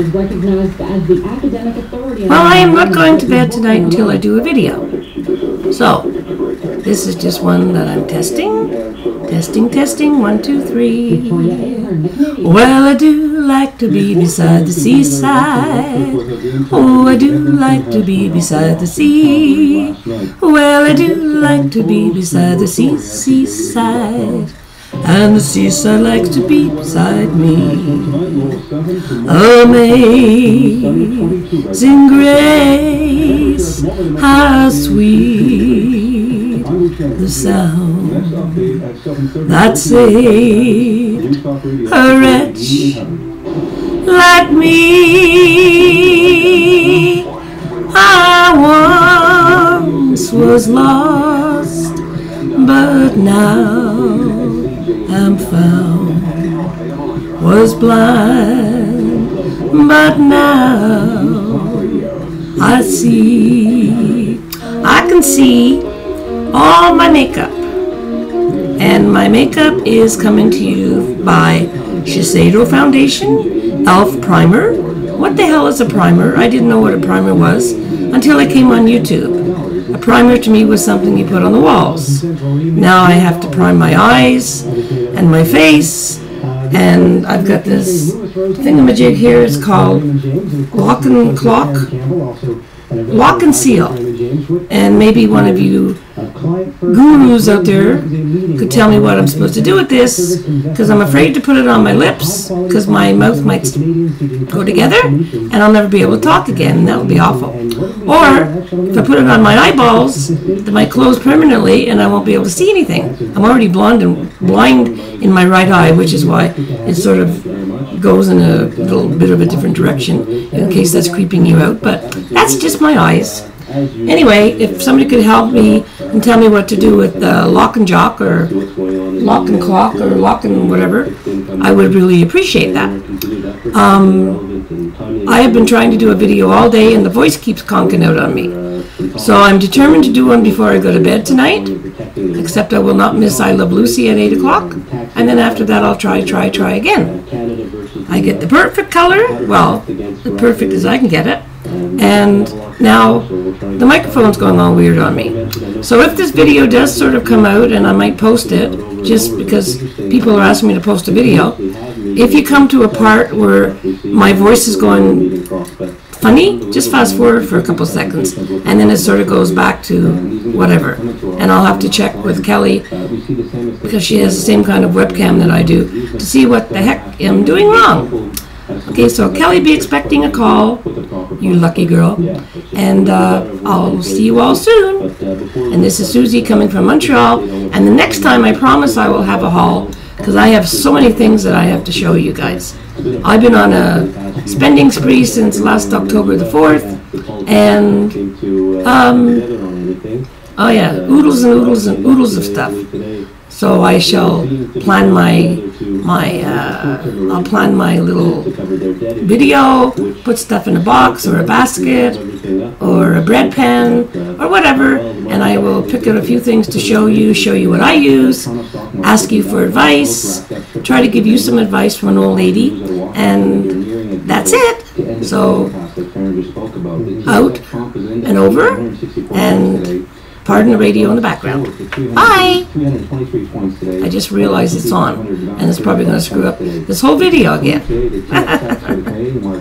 is recognized as the academic authority. Well, I am not going to bed tonight until I do a video. So, this is just one that I'm testing. Testing, testing, one, two, three. Ahern, the Canadian Well, I do like to be beside the seaside. Oh, I do like to be beside the sea. Well, I do like to be beside the sea, seaside. And the seaside likes to be beside me. Amazing grace, how sweet the sound that saved a wretch like me. I once was lost, but now am found. Was blind, but now I see. I can see all my makeup. And my makeup is coming to you by Shiseido Foundation Elf Primer. What the hell is a primer? I didn't know what a primer was until I came on YouTube. A primer to me was something you put on the walls. Now I have to prime my eyes and my face. And I've got this thingamajig here. It's called Lock and Clock. Lock and Seal. And maybe one of you gurus out there could tell me what I'm supposed to do with this because I'm afraid to put it on my lips because my mouth might go together and I'll never be able to talk again and that would be awful. Or if I put it on my eyeballs, they might close permanently and I won't be able to see anything. I'm already blind and blind in my right eye, which is why it sort of goes in a little bit of a different direction in case that's creeping you out. But that's just my eyes. Anyway, if somebody could help me and tell me what to do with uh, lock and jock or lock and clock or lock and whatever, I would really appreciate that. Um, I have been trying to do a video all day and the voice keeps conking out on me. So I'm determined to do one before I go to bed tonight, except I will not miss I Love Lucy at 8 o'clock. And then after that, I'll try, try, try again. I get the perfect color, well, the perfect as I can get it. And now the microphone's going all weird on me. So if this video does sort of come out, and I might post it, just because people are asking me to post a video, if you come to a part where my voice is going funny, just fast forward for a couple seconds, and then it sort of goes back to whatever. And I'll have to check with Kelly because she has the same kind of webcam that I do to see what the heck I'm doing wrong. Okay, so Kelly be expecting a call, you lucky girl, and uh, I'll see you all soon. And this is Suzy coming from Montreal, and the next time I promise I will have a haul because I have so many things that I have to show you guys. I've been on a spending spree since last October the 4th, and um, oh yeah, oodles and oodles and oodles of stuff. So I shall plan my my uh, I'll plan my little video, put stuff in a box or a basket or a bread pan or whatever, and I will pick out a few things to show you, show you what I use, ask you for advice, try to give you some advice from an old lady, and that's it. So out and over and pardon the radio in the background. Bye! I just realized it's on, and it's probably going to screw up this whole video again.